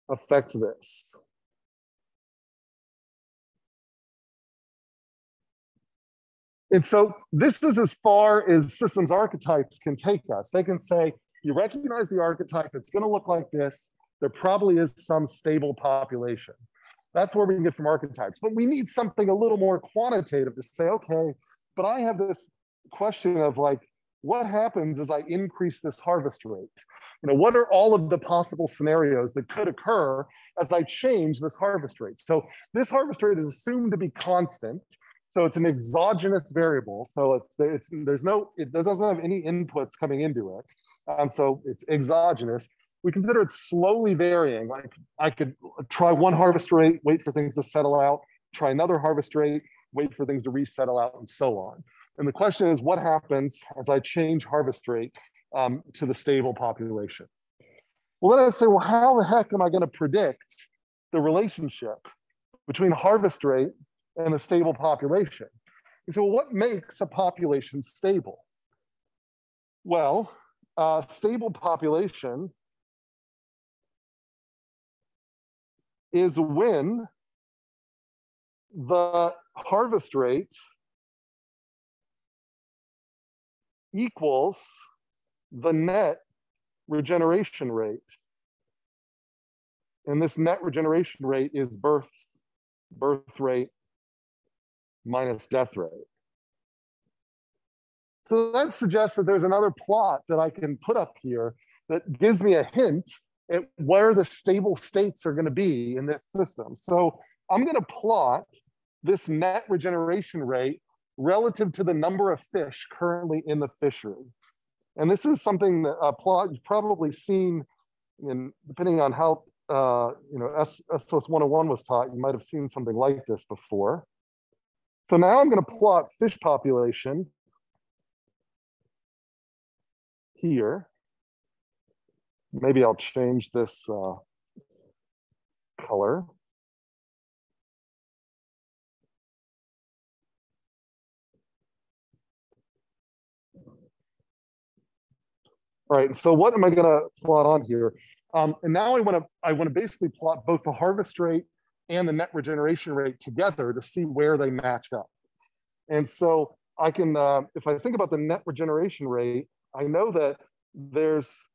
affect this? And so this is as far as systems archetypes can take us. They can say, you recognize the archetype, it's gonna look like this. There probably is some stable population. That's where we can get from archetypes. But we need something a little more quantitative to say, okay, but I have this question of like, what happens as I increase this harvest rate? You know, what are all of the possible scenarios that could occur as I change this harvest rate? So this harvest rate is assumed to be constant. So it's an exogenous variable. So it's, it's there's no, it doesn't have any inputs coming into it. Um, so it's exogenous. We consider it slowly varying. Like I could try one harvest rate, wait for things to settle out, try another harvest rate, wait for things to resettle out, and so on. And the question is, what happens as I change harvest rate um, to the stable population? Well, then I say, well, how the heck am I going to predict the relationship between harvest rate and a stable population? So, what makes a population stable? Well, a stable population is when the harvest rate equals the net regeneration rate. And this net regeneration rate is birth, birth rate minus death rate. So that suggests that there's another plot that I can put up here that gives me a hint at where the stable states are going to be in this system. So I'm going to plot this net regeneration rate relative to the number of fish currently in the fishery. And this is something that a plot you've probably seen in, depending on how, uh, you know, S SOS 101 was taught, you might have seen something like this before. So now I'm going to plot fish population here. Maybe I'll change this uh, color. All right, so what am I gonna plot on here? Um, and now I wanna, I wanna basically plot both the harvest rate and the net regeneration rate together to see where they match up. And so I can, uh, if I think about the net regeneration rate, I know that there's,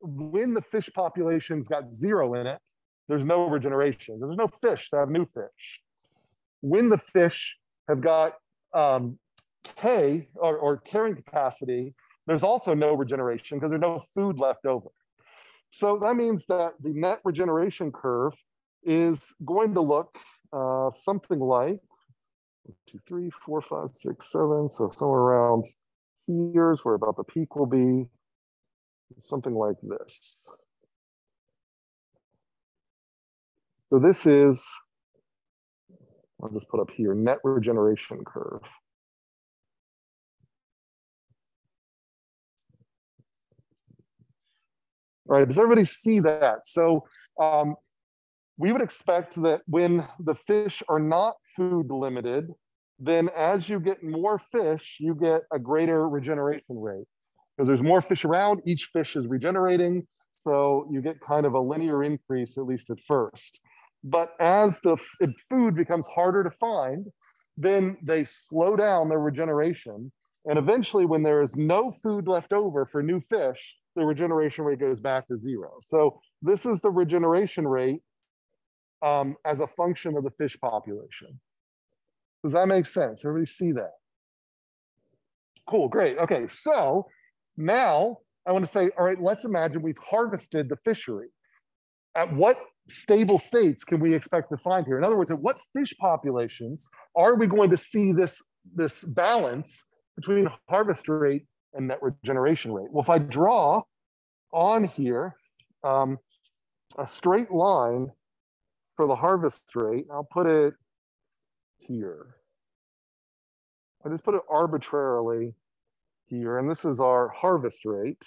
when the fish population's got zero in it, there's no regeneration. There's no fish to have new fish. When the fish have got um, K or, or carrying capacity, there's also no regeneration because there's no food left over. So that means that the net regeneration curve is going to look uh, something like one, two, three, four, five, six, seven. So somewhere around here's where about the peak will be. Something like this. So this is, I'll just put up here, net regeneration curve. All right, does everybody see that? So um, we would expect that when the fish are not food limited, then as you get more fish, you get a greater regeneration rate. Because there's more fish around, each fish is regenerating. So you get kind of a linear increase, at least at first. But as the food becomes harder to find, then they slow down their regeneration. And eventually, when there is no food left over for new fish, the regeneration rate goes back to zero. So this is the regeneration rate um, as a function of the fish population. Does that make sense? Everybody see that? Cool, great. Okay, so now I want to say, all right, let's imagine we've harvested the fishery. At what stable states can we expect to find here? In other words, at what fish populations are we going to see this, this balance between harvest rate and net regeneration rate? Well, if I draw on here um, a straight line for the harvest rate, I'll put it here. I just put it arbitrarily here, and this is our harvest rate.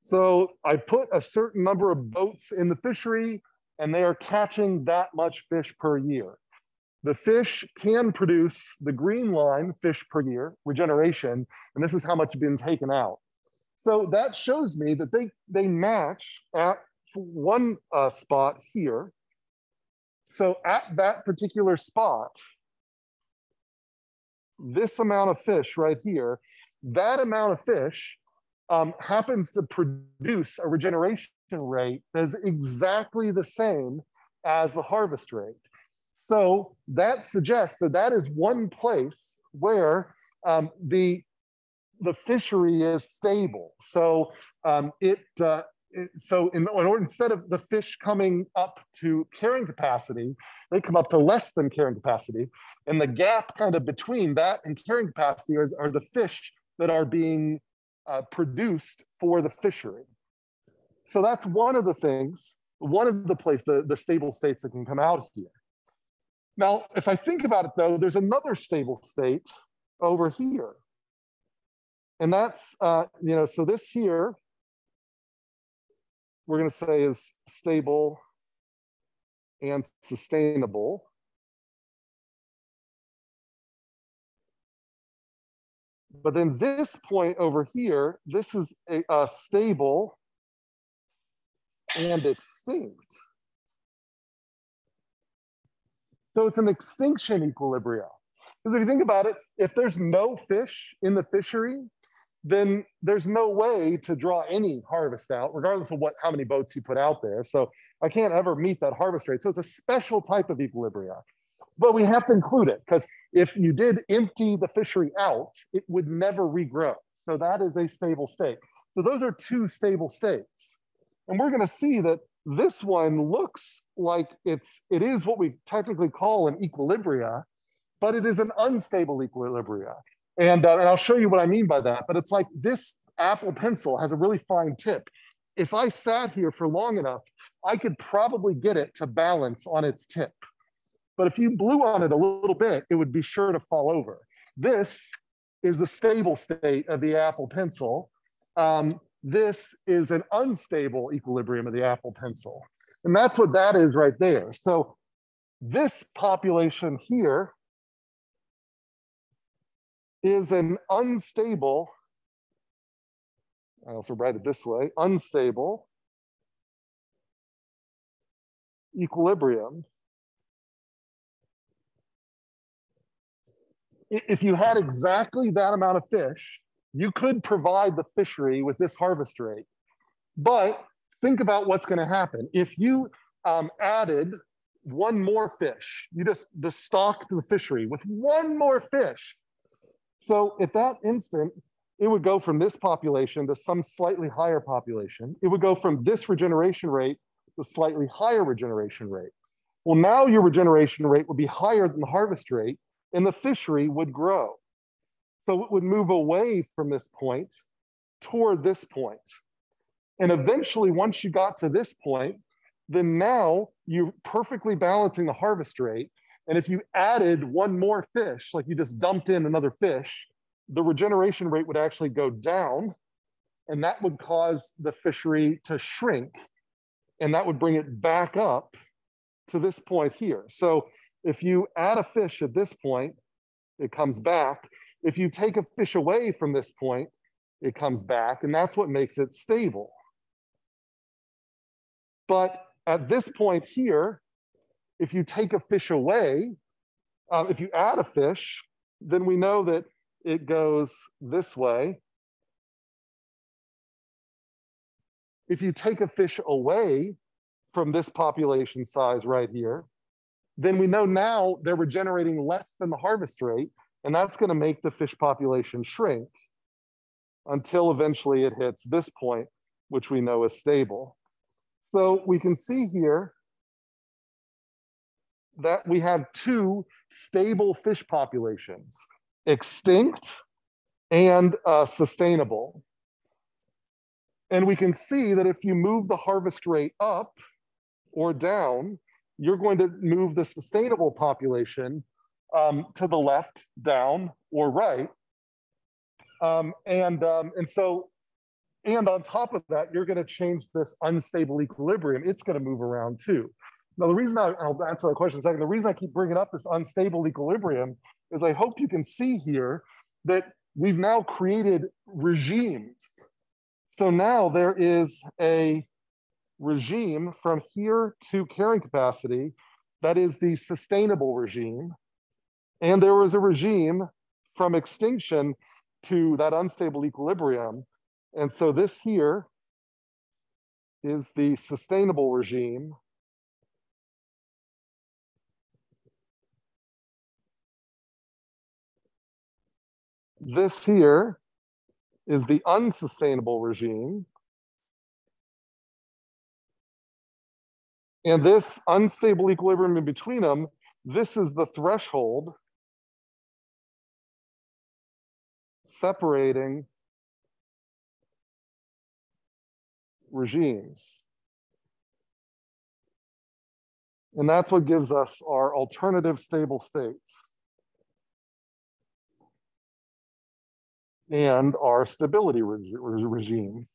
So I put a certain number of boats in the fishery and they are catching that much fish per year. The fish can produce the green line fish per year, regeneration, and this is how much has been taken out. So that shows me that they, they match at one uh, spot here. So at that particular spot, this amount of fish right here, that amount of fish um, happens to produce a regeneration rate that is exactly the same as the harvest rate. So that suggests that that is one place where um, the, the fishery is stable. So um, it, uh, it, so in, in order, instead of the fish coming up to carrying capacity, they come up to less than carrying capacity. And the gap kind of between that and carrying capacity are, are the fish that are being uh, produced for the fishery. So that's one of the things, one of the place, the, the stable states that can come out here. Now, if I think about it though, there's another stable state over here. And that's, uh, you know, so this here, we're gonna say is stable and sustainable. But then this point over here, this is a, a stable and extinct. So it's an extinction equilibrium. Because if you think about it, if there's no fish in the fishery, then there's no way to draw any harvest out, regardless of what how many boats you put out there. So I can't ever meet that harvest rate. So it's a special type of equilibria. But we have to include it because if you did empty the fishery out, it would never regrow. So that is a stable state. So those are two stable states. And we're going to see that this one looks like it's it is what we technically call an equilibria, but it is an unstable equilibria. And, uh, and I'll show you what I mean by that. But it's like this Apple pencil has a really fine tip. If I sat here for long enough, I could probably get it to balance on its tip. But if you blew on it a little bit, it would be sure to fall over. This is the stable state of the Apple Pencil. Um, this is an unstable equilibrium of the Apple Pencil. And that's what that is right there. So this population here is an unstable, I also write it this way, unstable equilibrium if you had exactly that amount of fish, you could provide the fishery with this harvest rate. But think about what's going to happen. If you um, added one more fish, you just the stock to the fishery with one more fish. So at that instant, it would go from this population to some slightly higher population. It would go from this regeneration rate to slightly higher regeneration rate. Well, now your regeneration rate would be higher than the harvest rate, and the fishery would grow. So it would move away from this point toward this point. And eventually, once you got to this point, then now you're perfectly balancing the harvest rate. And if you added one more fish, like you just dumped in another fish, the regeneration rate would actually go down. And that would cause the fishery to shrink. And that would bring it back up to this point here. So if you add a fish at this point, it comes back. If you take a fish away from this point, it comes back, and that's what makes it stable. But at this point here, if you take a fish away, um, if you add a fish, then we know that it goes this way. If you take a fish away from this population size right here, then we know now they're regenerating less than the harvest rate, and that's going to make the fish population shrink until eventually it hits this point, which we know is stable. So we can see here that we have two stable fish populations, extinct and uh, sustainable. And we can see that if you move the harvest rate up or down, you're going to move the sustainable population um, to the left, down, or right. Um, and, um, and so, and on top of that, you're going to change this unstable equilibrium. It's going to move around too. Now, the reason I, I'll answer that question in a second, the reason I keep bringing up this unstable equilibrium is I hope you can see here that we've now created regimes. So now there is a regime from here to carrying capacity that is the sustainable regime. And there was a regime from extinction to that unstable equilibrium. And so this here is the sustainable regime. This here is the unsustainable regime. And this unstable equilibrium in between them, this is the threshold separating regimes. And that's what gives us our alternative stable states. And our stability reg regimes.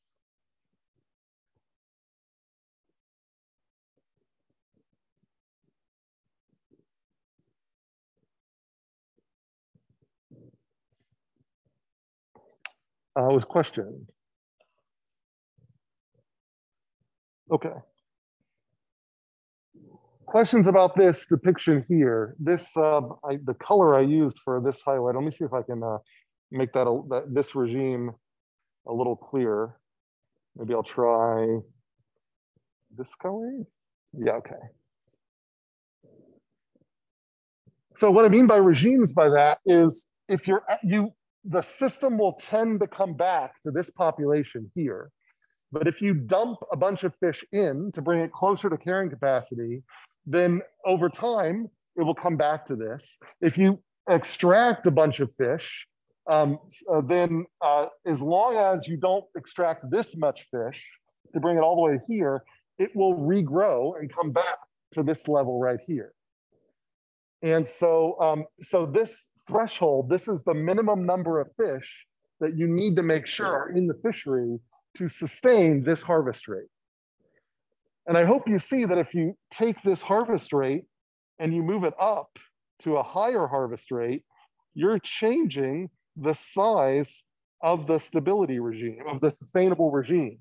uh, was questioned. Okay. Questions about this depiction here. This, uh, I, the color I used for this highlight, let me see if I can uh, make that, a, that this regime a little clearer. Maybe I'll try this color. Yeah, okay. So what I mean by regimes by that is if you're you the system will tend to come back to this population here. But if you dump a bunch of fish in to bring it closer to carrying capacity, then over time, it will come back to this. If you extract a bunch of fish, um, uh, then uh, as long as you don't extract this much fish to bring it all the way here, it will regrow and come back to this level right here. And so, um, so this threshold, this is the minimum number of fish that you need to make sure are in the fishery to sustain this harvest rate. And I hope you see that if you take this harvest rate and you move it up to a higher harvest rate, you're changing the size of the stability regime, of the sustainable regime.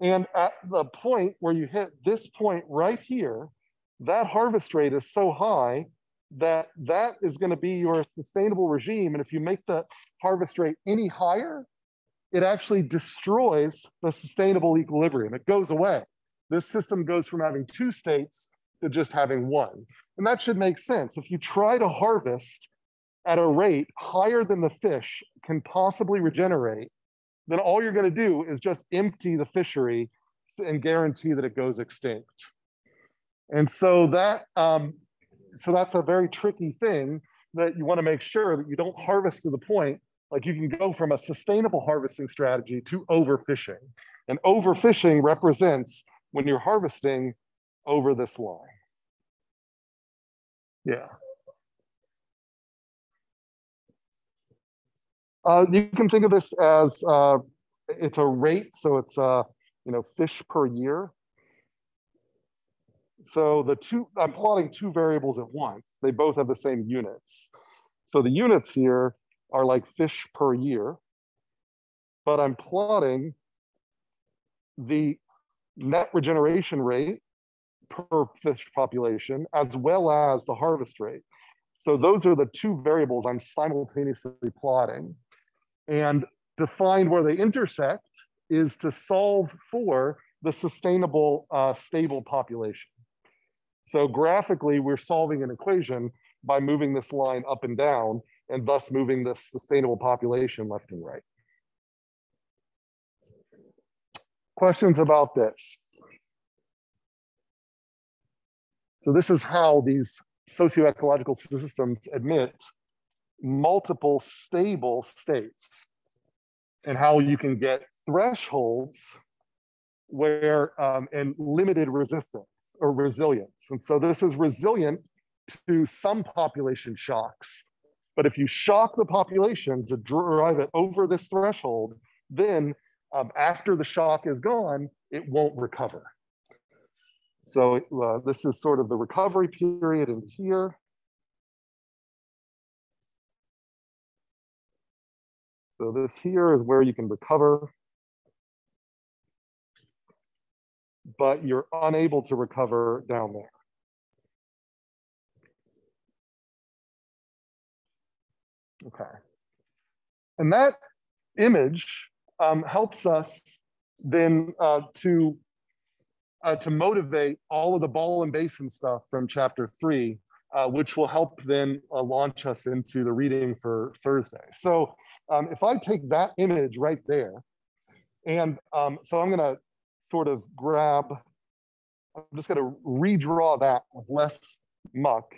And at the point where you hit this point right here, that harvest rate is so high that that is going to be your sustainable regime. And if you make the harvest rate any higher, it actually destroys the sustainable equilibrium. It goes away. This system goes from having two states to just having one. And that should make sense. If you try to harvest at a rate higher than the fish can possibly regenerate, then all you're going to do is just empty the fishery and guarantee that it goes extinct. And so that um, so that's a very tricky thing that you want to make sure that you don't harvest to the point like you can go from a sustainable harvesting strategy to overfishing. And overfishing represents when you're harvesting over this line. Yeah. Uh, you can think of this as uh, it's a rate, so it's uh, you know fish per year. So the two, I'm plotting two variables at once. They both have the same units. So the units here are like fish per year, but I'm plotting the net regeneration rate per fish population as well as the harvest rate. So those are the two variables I'm simultaneously plotting. And to find where they intersect is to solve for the sustainable uh, stable population. So graphically, we're solving an equation by moving this line up and down and thus moving this sustainable population left and right. Questions about this? So this is how these socioecological systems admit multiple stable states and how you can get thresholds where um, and limited resistance or resilience. And so this is resilient to some population shocks. But if you shock the population to drive it over this threshold, then um, after the shock is gone, it won't recover. So uh, this is sort of the recovery period in here. So this here is where you can recover, but you're unable to recover down there. Okay. And that image um, helps us then uh, to uh, to motivate all of the ball and basin stuff from chapter three, uh, which will help then uh, launch us into the reading for Thursday. So um, if I take that image right there, and um, so I'm gonna sort of grab, I'm just gonna redraw that with less muck,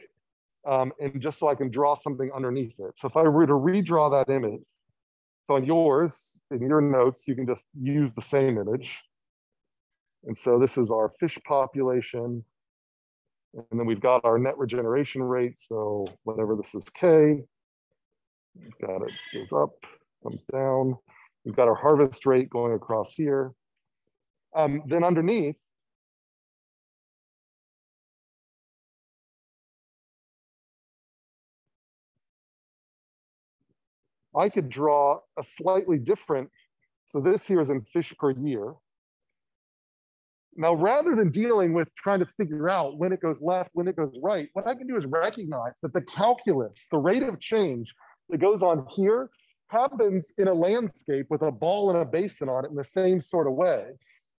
um, and just so I can draw something underneath it. So if I were to redraw that image, so on yours, in your notes, you can just use the same image. And so this is our fish population. And then we've got our net regeneration rate. So whatever this is K, got it goes up, comes down. We've got our harvest rate going across here. Um, then underneath, I could draw a slightly different, so this here is in fish per year. Now, rather than dealing with trying to figure out when it goes left, when it goes right, what I can do is recognize that the calculus, the rate of change that goes on here happens in a landscape with a ball and a basin on it in the same sort of way.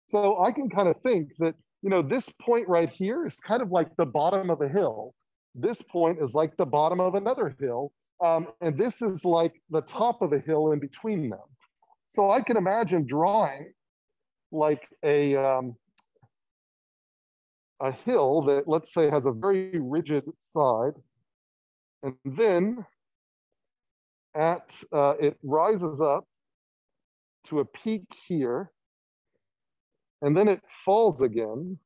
So I can kind of think that, you know, this point right here is kind of like the bottom of a hill. This point is like the bottom of another hill. Um, and this is like the top of a hill in between them. So I can imagine drawing like a, um, a hill that let's say has a very rigid side. And then at, uh, it rises up to a peak here, and then it falls again.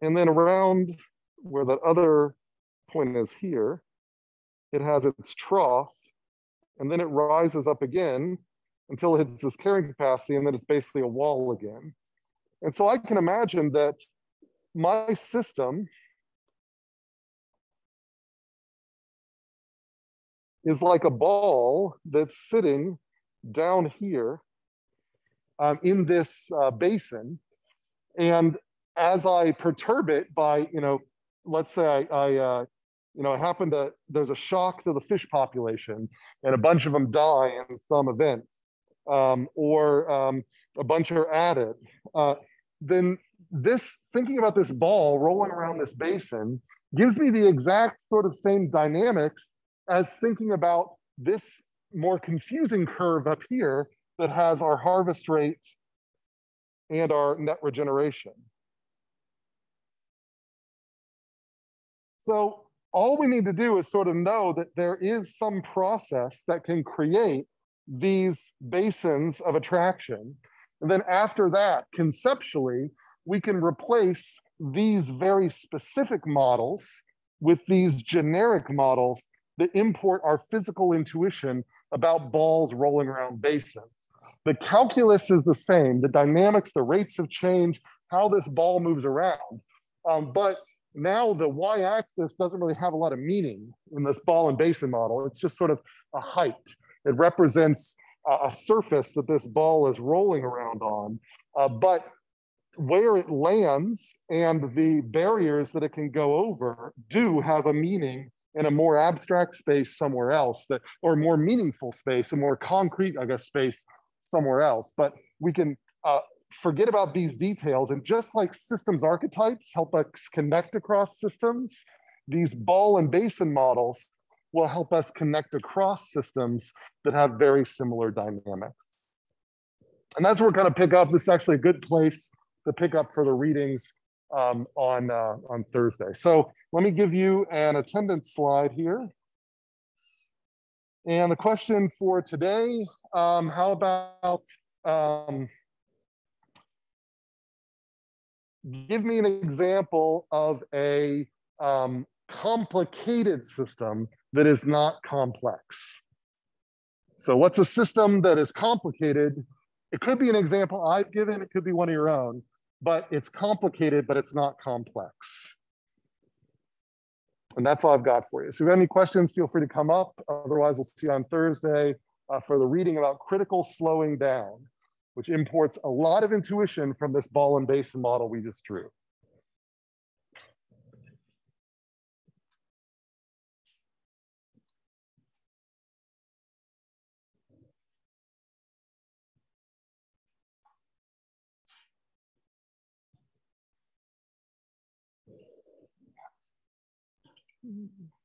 And then around where that other point is here, it has its trough, and then it rises up again until it hits this carrying capacity, and then it's basically a wall again. And so I can imagine that my system is like a ball that's sitting down here um, in this uh, basin. And as I perturb it by, you know, let's say I, I uh, you know, it happened to, there's a shock to the fish population and a bunch of them die in some event, um, or um, a bunch are added, uh, then this, thinking about this ball rolling around this basin gives me the exact sort of same dynamics as thinking about this more confusing curve up here that has our harvest rate and our net regeneration. So all we need to do is sort of know that there is some process that can create these basins of attraction. And then after that, conceptually, we can replace these very specific models with these generic models that import our physical intuition about balls rolling around basins. The calculus is the same, the dynamics, the rates of change, how this ball moves around. Um, but now the y-axis doesn't really have a lot of meaning in this ball and basin model. It's just sort of a height. It represents a surface that this ball is rolling around on. Uh, but where it lands and the barriers that it can go over do have a meaning in a more abstract space somewhere else that or more meaningful space a more concrete i guess space somewhere else. But we can uh, forget about these details. And just like systems archetypes help us connect across systems these ball and basin models will help us connect across systems that have very similar dynamics. And that's where we're going to pick up. This is actually a good place to pick up for the readings um, on, uh, on Thursday. So let me give you an attendance slide here. And the question for today, um, how about um, give me an example of a um, complicated system that is not complex. So what's a system that is complicated? It could be an example I've given, it could be one of your own, but it's complicated, but it's not complex. And that's all I've got for you. So if you have any questions, feel free to come up. Otherwise, we'll see you on Thursday uh, for the reading about critical slowing down, which imports a lot of intuition from this ball and basin model we just drew. Mm-hmm.